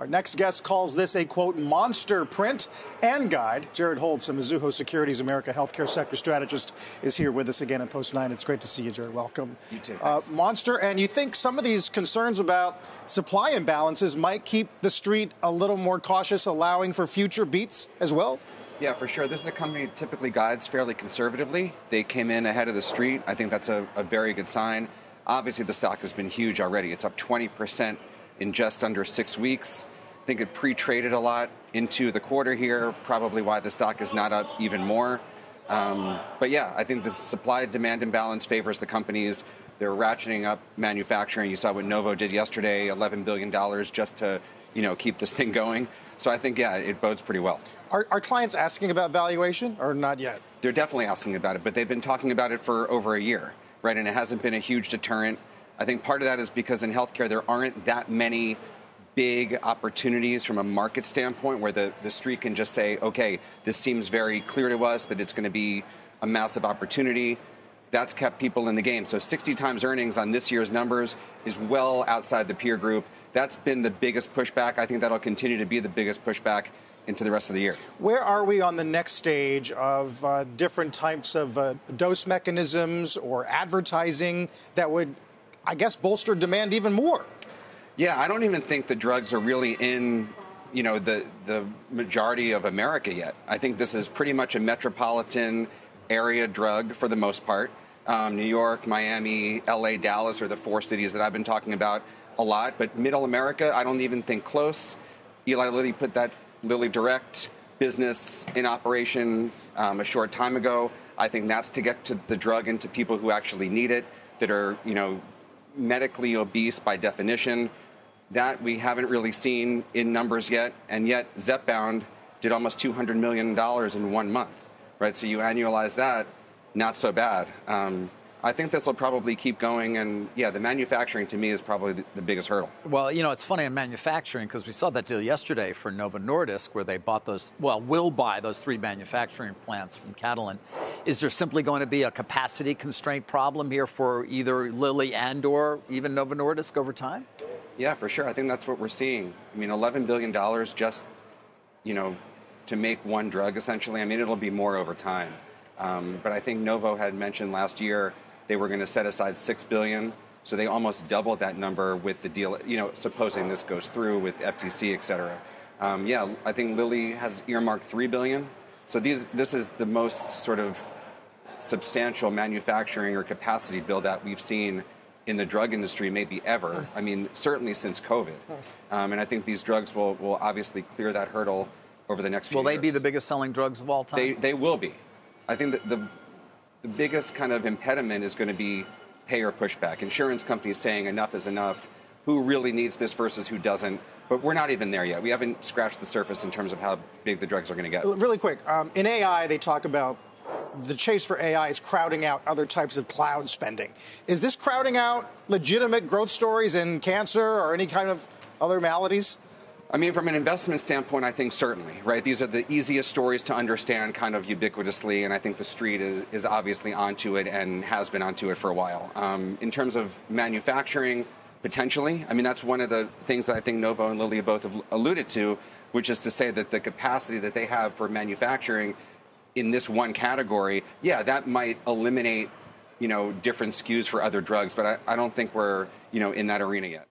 Our next guest calls this a quote monster print and guide. Jared Holz, a Mizuho Securities America healthcare sector strategist, is here with us again at Post 9. It's great to see you, Jared. Welcome. You too. Uh, monster, and you think some of these concerns about supply imbalances might keep the street a little more cautious, allowing for future beats as well? Yeah, for sure. This is a company that typically guides fairly conservatively. They came in ahead of the street. I think that's a, a very good sign. Obviously, the stock has been huge already. It's up 20% in just under six weeks. I think it pre traded a lot into the quarter here, probably why the stock is not up even more. Um, but yeah, I think the supply demand imbalance favors the companies. They're ratcheting up manufacturing. You saw what Novo did yesterday, $11 billion just to you know keep this thing going. So I think yeah, it bodes pretty well. Are, are clients asking about valuation or not yet? They're definitely asking about it, but they've been talking about it for over a year, right? And it hasn't been a huge deterrent. I think part of that is because in healthcare there aren't that many big opportunities from a market standpoint where the, the street can just say, okay, this seems very clear to us that it's going to be a massive opportunity. That's kept people in the game. So 60 times earnings on this year's numbers is well outside the peer group. That's been the biggest pushback. I think that'll continue to be the biggest pushback into the rest of the year. Where are we on the next stage of uh, different types of uh, dose mechanisms or advertising that would, I guess, bolster demand even more? Yeah, I don't even think the drugs are really in, you know, the the majority of America yet. I think this is pretty much a metropolitan area drug for the most part. Um, New York, Miami, LA, Dallas are the four cities that I've been talking about a lot. But Middle America, I don't even think close. Eli Lilly put that Lilly Direct business in operation um, a short time ago. I think that's to get to the drug into people who actually need it, that are you know medically obese by definition. That we haven't really seen in numbers yet, and yet Zepbound did almost $200 million in one month, right? So you annualize that, not so bad. Um, I think this will probably keep going, and yeah, the manufacturing to me is probably the, the biggest hurdle. Well, you know, it's funny in manufacturing because we saw that deal yesterday for Novo Nordisk where they bought those, well, will buy those three manufacturing plants from Catalent. Is there simply going to be a capacity constraint problem here for either Lilly and or even Novo Nordisk over time? Yeah, for sure. I think that's what we're seeing. I mean, $11 billion just, you know, to make one drug essentially. I mean, it'll be more over time. Um, but I think Novo had mentioned last year they were going to set aside six billion, so they almost doubled that number with the deal. You know, supposing this goes through with FTC, et cetera. Um, yeah, I think Lilly has earmarked three billion. So these, this is the most sort of substantial manufacturing or capacity build that we've seen in the drug industry, maybe ever. I mean, certainly since COVID. Um, and I think these drugs will, will obviously clear that hurdle over the next few years. Will they years. be the biggest selling drugs of all time? They, they will be. I think that the, the biggest kind of impediment is going to be payer pushback. Insurance companies saying enough is enough. Who really needs this versus who doesn't? But we're not even there yet. We haven't scratched the surface in terms of how big the drugs are going to get. Really quick, um, in AI, they talk about the chase for AI is crowding out other types of cloud spending. Is this crowding out legitimate growth stories in cancer or any kind of other maladies? I mean, from an investment standpoint, I think certainly, right? These are the easiest stories to understand kind of ubiquitously, and I think the street is, is obviously onto it and has been onto it for a while. Um, in terms of manufacturing, potentially, I mean, that's one of the things that I think Novo and Lilly both have alluded to, which is to say that the capacity that they have for manufacturing in this one category, yeah, that might eliminate, you know, different SKUs for other drugs, but I, I don't think we're, you know, in that arena yet.